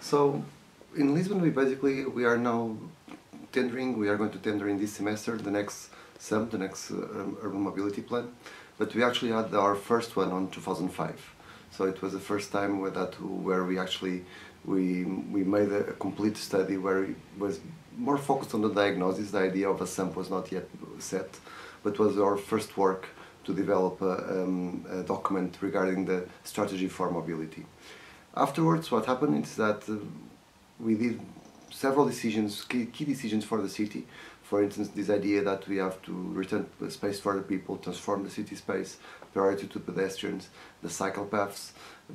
So in Lisbon, we basically we are now tendering. We are going to tender in this semester the next SUMP, the next uh, urban mobility plan. But we actually had our first one on 2005. So it was the first time where that where we actually we we made a, complete study where it was more focused on the diagnosis. The idea of a SUMP was not yet set, but was our first work to develop a, um, a document regarding the strategy for mobility. Afterwards, what happened is that uh, we did several decisions, key, key, decisions for the city. For instance, this idea that we have to return space for the people, transform the city space, priority to pedestrians, the cycle paths,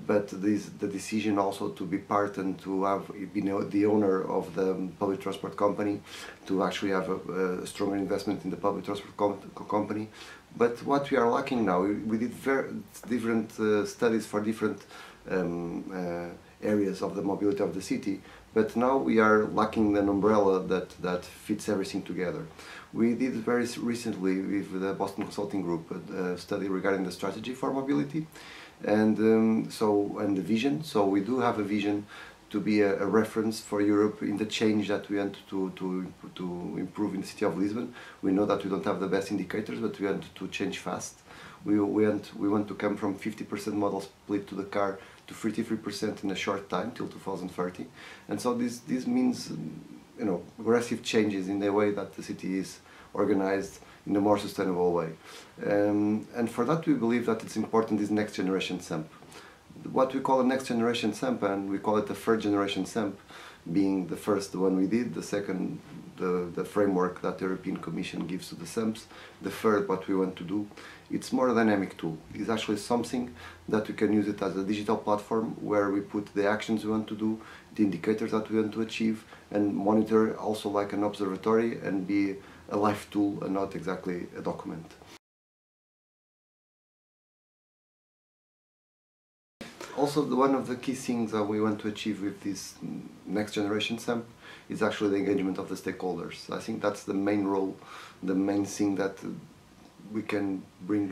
but this, the decision also to be part and to have be the owner of the public transport company, to actually have a, a stronger investment in the public transport com company. But what we are lacking now, we, we did very different uh, studies for different um, uh, areas of the mobility of the city, but now we are lacking an umbrella that, that fits everything together. We did very recently with the Boston Consulting Group a study regarding the strategy for mobility and um, so and the vision. So we do have a vision to be a, a, reference for Europe in the change that we want to, to, to improve in the city of Lisbon. We know that we don't have the best indicators, but we want to change fast. We, we, want, we want to come from 50% modal split to the car to 33% in a short time till 2030 and so this this means you know aggressive changes in the way that the city is organized in a more sustainable way. Um, and for that we believe that it's important this next generation SUMP what we call a next generation SUMP and we call it the third generation SUMP being the first one we did the second the, the framework that the European Commission gives to the SUMPs. The third, what we want to do, it's more a dynamic tool. It's actually something that we can use it as a digital platform where we put the actions we want to do, the indicators that we want to achieve, and monitor also like an observatory and be a live tool and not exactly a document. Also, one of the key things that we want to achieve with this next generation SUMP is actually the engagement of the stakeholders. I think that's the main role, the main thing that we can bring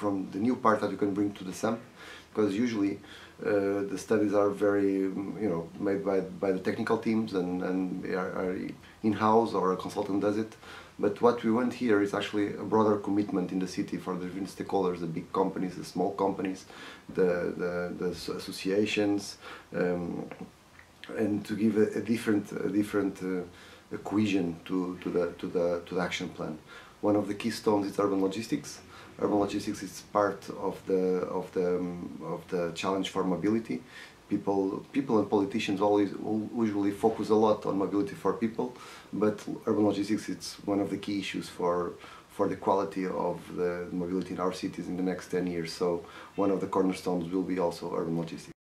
from the new part that we can bring to the SUMP, because usually uh, the studies are very, you know, made by, by the technical teams and, and they are, are in-house or a consultant does it. But what we want here is actually a broader commitment in the city for the different stakeholders, the big companies, the small companies, the, the, the associations, um, and to give a, a different a different uh, cohesion to, to the to the to the action plan. One of the keystones is urban logistics. Urban logistics is part of the of the um, of the challenge for mobility. People people and politicians always usually focus a lot on mobility for people, but urban logistics is one of the key issues for for the quality of the mobility in our cities in the next 10 years. So one of the cornerstones will be also urban logistics.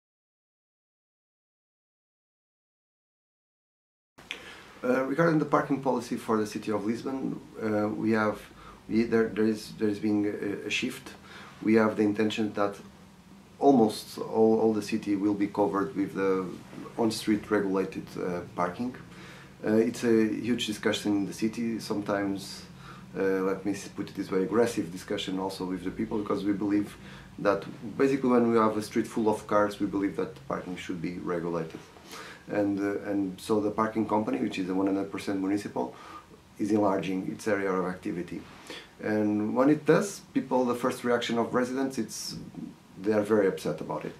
Uh, regarding the parking policy for the city of Lisbon, uh, we have we, there there is there is being a, a, shift. We have the intention that almost all, all the city will be covered with the on-street regulated uh, parking. Uh, it's a huge discussion in the city. Sometimes, uh, let me put it this way, aggressive discussion also with the people because we believe that basically when we have a street full of cars, we believe that parking should be regulated and uh, and so the parking company, which is 100% municipal, is enlarging its area of activity. And when it does, people, the first reaction of residents, it's they are very upset about it.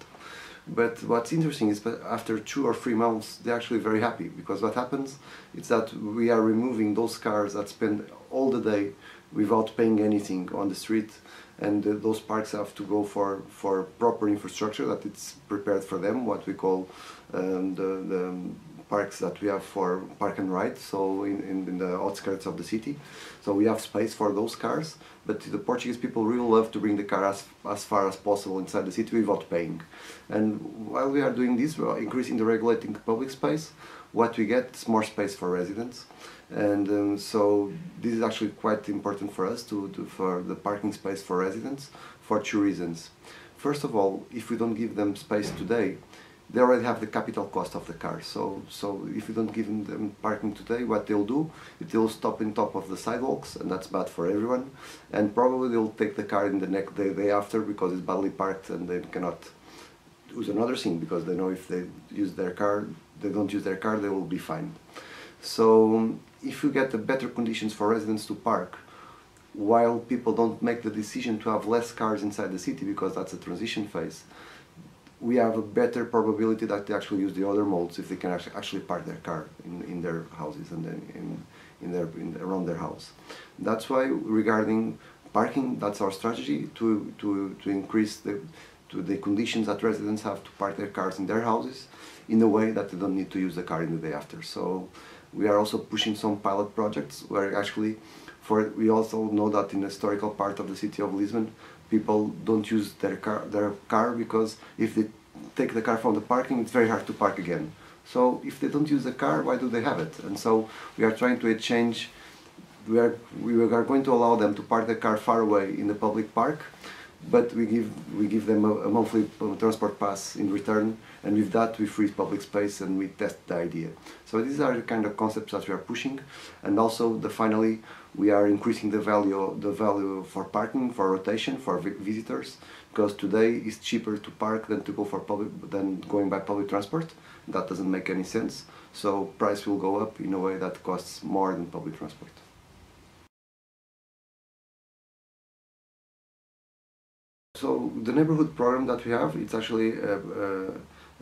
But what's interesting is that after two or three months, they're actually very happy because what happens is that we are removing those cars that spend all the day without paying anything on the street and uh, those parks have to go for, for proper infrastructure that it's prepared for them, what we call um, the, the parks that we have for park and ride, so in, in, in, the outskirts of the city. So we have space for those cars, but the Portuguese people really love to bring the car as, as far as possible inside the city without paying. And while we are doing this, we are increasing the regulating public space, what we get is more space for residents and um, so this is actually quite important for us to, to, for the parking space for residents for two reasons. First of all, if we don't give them space today, they already have the capital cost of the car. So, so if you don't give them parking today, what they'll do, they'll stop in top of the sidewalks, and that's bad for everyone. And probably they'll take the car in the next day, day after because it's badly parked and they cannot use another thing because they know if they use their car, they don't use their car, they will be fine. So if you get the better conditions for residents to park, while people don't make the decision to have less cars inside the city because that's a transition phase, we have a better probability that they actually use the other modes if they can actually park their car in, in their houses and in, in their in, around their house. That's why regarding parking, that's our strategy to to, to increase the to the conditions that residents have to park their cars in their houses in a way that they don't need to use the car in the day after. So we are also pushing some pilot projects where actually for we also know that in the historical part of the city of Lisbon people don't use their car their car because if they take the car from the parking it's very hard to park again. So if they don't use the car why do they have it? And so we are trying to change we are we are going to allow them to park the car far away in the public park but we give we give them a, a, monthly transport pass in return and with that we free public space and we test the idea so these are the kind of concepts that we are pushing and also the finally we are increasing the value the value for parking for rotation for visitors because today it's cheaper to park than to go for public than going by public transport. That doesn't make any sense. So price will go up in a way that costs more than public transport. So the neighborhood program that we have, it's actually a, a,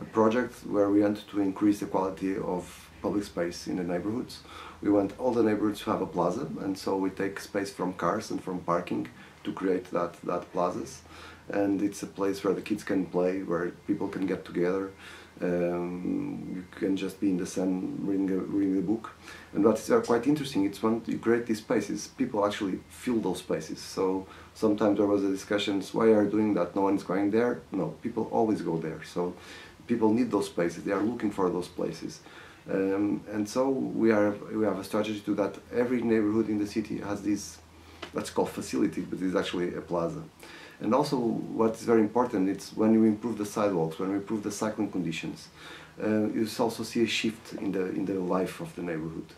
a, project where we want to increase the quality of public space in the neighborhoods. We want all the neighborhoods to have a plaza, and so we take space from cars and from parking to create that, that plazas. And it's a place where the kids can play, where people can get together, um, you can just be in the sun reading a, reading a book. And what is quite interesting, it's when you create these spaces, people actually fill those spaces. So sometimes there was a discussion, why are you doing that? No one is going there. No, people always go there. So people need those spaces. They are looking for those places. Um, and so we are we have a strategy to that every neighborhood in the city has this that's called facility but it's actually a plaza and also, what is very important, it's when you improve the sidewalks, when you improve the cycling conditions, uh, you also see a shift in the in the life of the neighborhood.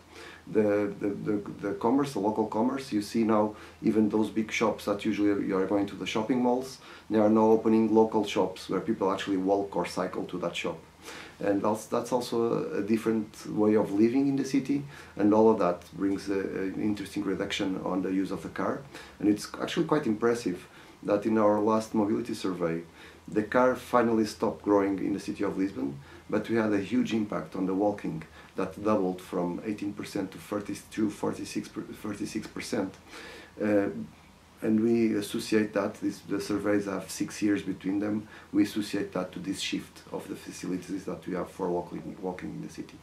The, the, the, the, commerce, the local commerce, you see now even those big shops that usually you are going to the shopping malls, they are now opening local shops where people actually walk or cycle to that shop. And that's, that's also a, different way of living in the city, and all of that brings an interesting reduction on the use of the car. And it's actually quite impressive that in our last mobility survey, the car finally stopped growing in the city of Lisbon, but we had a huge impact on the walking that doubled from 18% to 32, 46, 36%. Uh, and we associate that, this, the surveys have six years between them, we associate that to this shift of the facilities that we have for walking, walking in the city.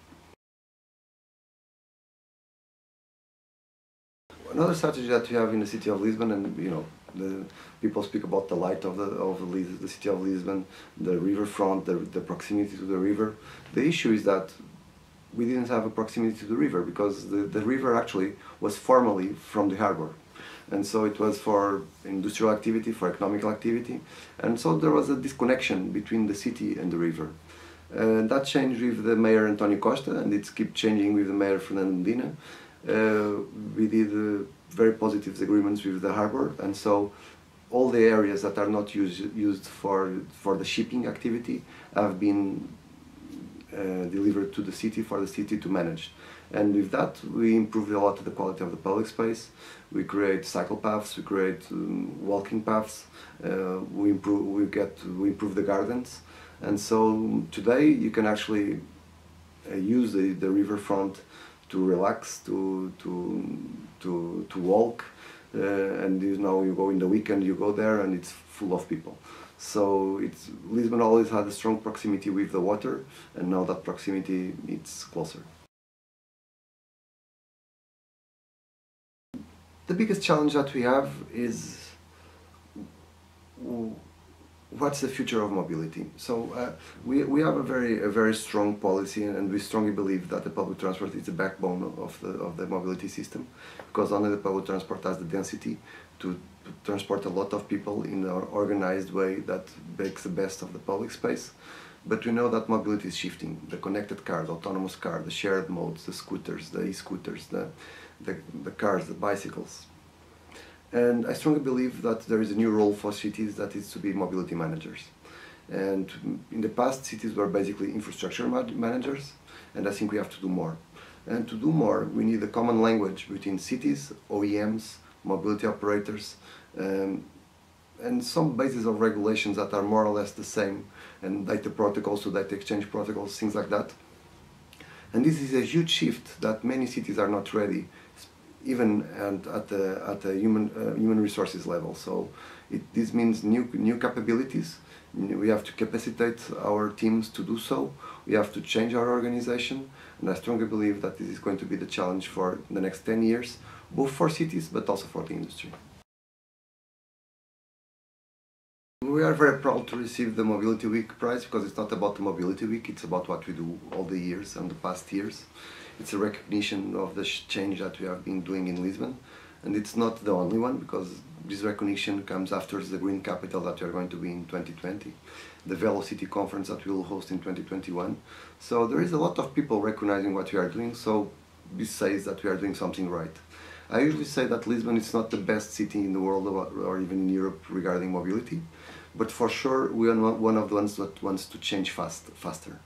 Another strategy that we have in the city of Lisbon, and you know, the people speak about the light of the of the, the city of Lisbon, the riverfront, the, the proximity to the river. The issue is that we didn't have a proximity to the river because the, the river actually was formerly from the harbor. And so it was for industrial activity, for economical activity. And so there was a disconnection between the city and the river. Uh, that changed with the mayor Antonio Costa and it's kept changing with the mayor Fernando Medina. Uh, we did uh, very positive agreements with the harbor, and so all the areas that are not used used for for the shipping activity have been uh, delivered to the city for the city to manage. And with that, we improved a lot the quality of the public space. We create cycle paths, we create um, walking paths. Uh, we improve, we get, we improve the gardens, and so today you can actually uh, use the the riverfront to relax, to to to to walk, uh, and you know you go in the weekend, you go there, and it's full of people. So it's Lisbon always had a strong proximity with the water, and now that proximity it's closer. The biggest challenge that we have is what's the future of mobility? So uh, we, we have a very a very strong policy and we strongly believe that the public transport is the backbone of the, of the mobility system because only the public transport has the density to transport a lot of people in an organized way that makes the best of the public space. But we know that mobility is shifting. The connected cars, autonomous cars, the shared modes, the scooters, the e-scooters, the, the, the cars, the bicycles, and I strongly believe that there is a new role for cities that is to be mobility managers. And in the past, cities were basically infrastructure managers, and I think we have to do more. And to do more, we need a common language between cities, OEMs, mobility operators, um, and some bases of regulations that are more or less the same, and data protocols, so data exchange protocols, things like that. And this is a huge shift that many cities are not ready, even and at the at the human uh, human resources level. So it, this means new new capabilities. We have to capacitate our teams to do so. We have to change our organization, and I strongly believe that this is going to be the challenge for the next 10 years, both for cities but also for the industry. We are very proud to receive the Mobility Week prize because it's not about the Mobility Week, it's about what we do all the years and the past years. It's a recognition of the change that we have been doing in Lisbon and it's not the only one because this recognition comes after the Green Capital that we are going to be in 2020, the Velo-city Conference that we will host in 2021. So there is a lot of people recognizing what we are doing, so this says that we are doing something right. I usually say that Lisbon is not the best city in the world or even in Europe regarding mobility, but for sure we are one of the ones that wants to change fast, faster.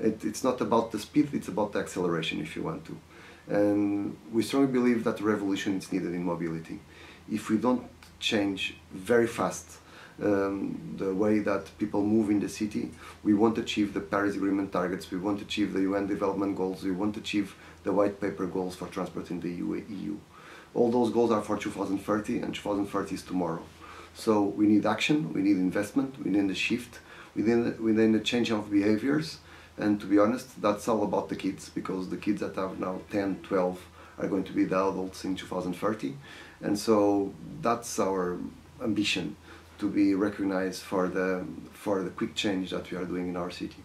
It, it's not about the speed, it's about the acceleration if you want to. And we strongly believe that revolution is needed in mobility. If we don't change very fast um, the way that people move in the city, we won't achieve the Paris Agreement targets, we won't achieve the UN development goals, we won't achieve the white paper goals for transport in the EU. All those goals are for 2030 and 2030 is tomorrow. So we need action, we need investment, we need a shift, we need, we need a change of behaviors and to be honest, that's all about the kids because the kids that are now 10, 12 are going to be the adults in 2030 and so that's our ambition to be recognized for the, for the quick change that we are doing in our city.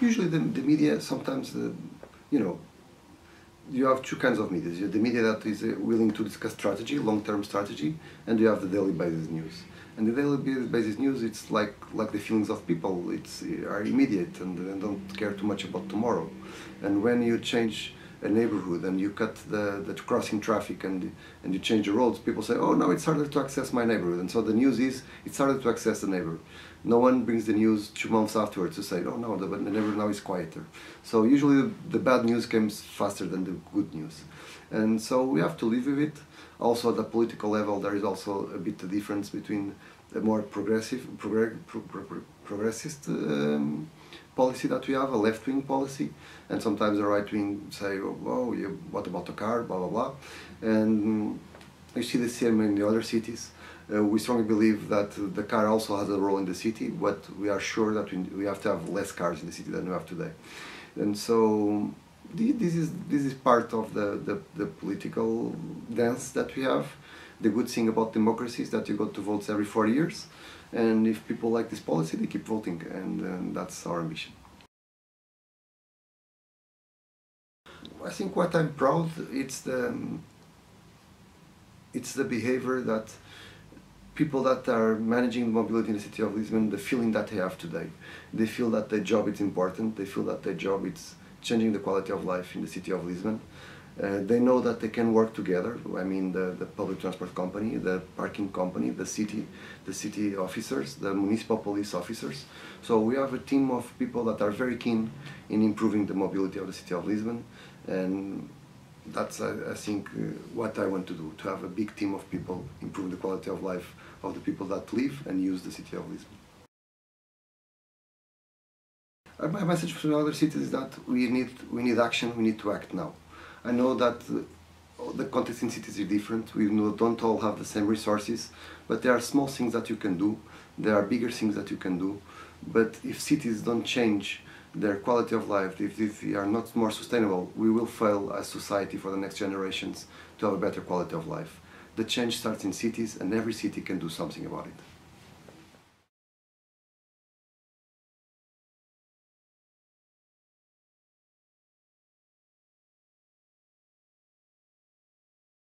Usually the, the media sometimes, the, you know, you have two kinds of media. You have the media that is uh, willing to discuss strategy, long-term strategy, and you have the daily basis news. And the daily basis news, it's like like the feelings of people. It's are immediate and, and don't care too much about tomorrow. And when you change a neighborhood and you cut the, the crossing traffic and and you change the roads, people say, oh, now it's harder to access my neighborhood. And so the news is it's harder to access the neighborhood. No one brings the news two months afterwards to say, oh no, the, the neighborhood now is quieter. So usually the bad news comes faster than the good news. And so we have to live with it. Also at the political level, there is also a bit of difference between a more progressive, progr pro, pro, progressist um, policy that we have, a left-wing policy, and sometimes the right-wing say, oh, you, what about the car, blah, blah, blah. And you see the same in the other cities. Uh, we strongly believe that the car also has a role in the city, but we are sure that we, we have to have less cars in the city than we have today. And so this is, this is part of the, the, the political dance that we have. The good thing about democracy is that you go to votes every four years, and if people like this policy, they keep voting, and, and that's our ambition. I think what I'm proud it's the it's the behavior that people that are managing mobility in the city of Lisbon, the feeling that they have today. They feel that their job is important. They feel that their job is changing the quality of life in the city of Lisbon. Uh, they know that they can work together. I mean, the, the public transport company, the parking company, the city, the city officers, the municipal police officers. So we have a team of people that are very keen in improving the mobility of the city of Lisbon, and that's I, I think uh, what I want to do: to have a big team of people improve the quality of life of the people that live and use the city of Lisbon. My message for other cities is that we need we need action. We need to act now. I know that uh, the context in cities is different. We don't all have the same resources, but there are small things that you can do. There are bigger things that you can do. But if cities don't change their quality of life, if, if they are not more sustainable, we will fail as society for the next generations to have a better quality of life. The change starts in cities and every city can do something about it.